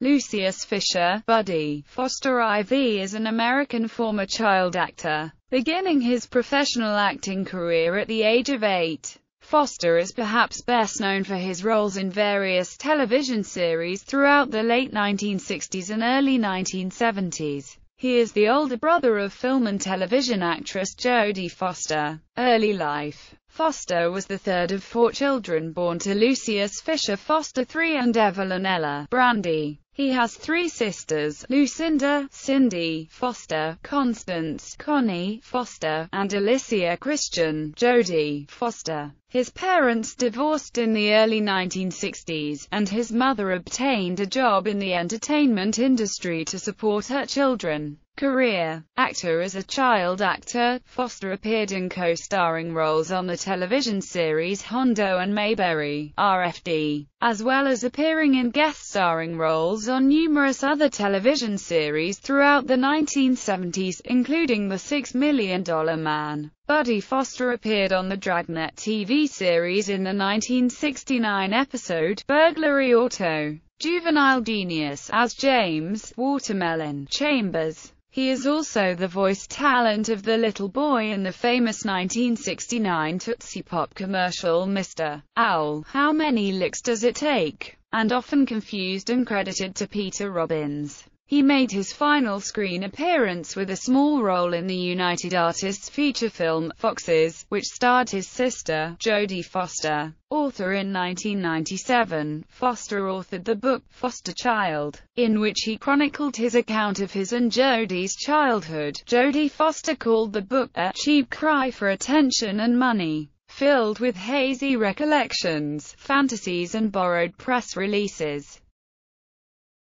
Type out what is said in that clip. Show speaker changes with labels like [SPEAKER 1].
[SPEAKER 1] Lucius Fisher, Buddy Foster IV is an American former child actor, beginning his professional acting career at the age of eight. Foster is perhaps best known for his roles in various television series throughout the late 1960s and early 1970s. He is the older brother of film and television actress Jodie Foster. Early life Foster was the third of four children born to Lucius Fisher Foster III and Evelyn Ella Brandy. He has three sisters, Lucinda, Cindy, Foster, Constance, Connie, Foster, and Alicia Christian, Jodie, Foster. His parents divorced in the early 1960s, and his mother obtained a job in the entertainment industry to support her children. Career Actor As a child actor, Foster appeared in co-starring roles on the television series Hondo and Mayberry, RFD, as well as appearing in guest-starring roles on numerous other television series throughout the 1970s, including The Six Million Dollar Man. Buddy Foster appeared on the Dragnet TV series in the 1969 episode, Burglary Auto. Juvenile Genius, as James Watermelon Chambers. He is also the voice talent of the little boy in the famous 1969 Tootsie Pop commercial Mr. Owl, How Many Licks Does It Take? and often confused and credited to Peter Robbins. He made his final screen appearance with a small role in the United Artists feature film, Foxes, which starred his sister, Jodie Foster. Author in 1997, Foster authored the book, Foster Child, in which he chronicled his account of his and Jodie's childhood. Jodie Foster called the book a cheap cry for attention and money, filled with hazy recollections, fantasies and borrowed press releases.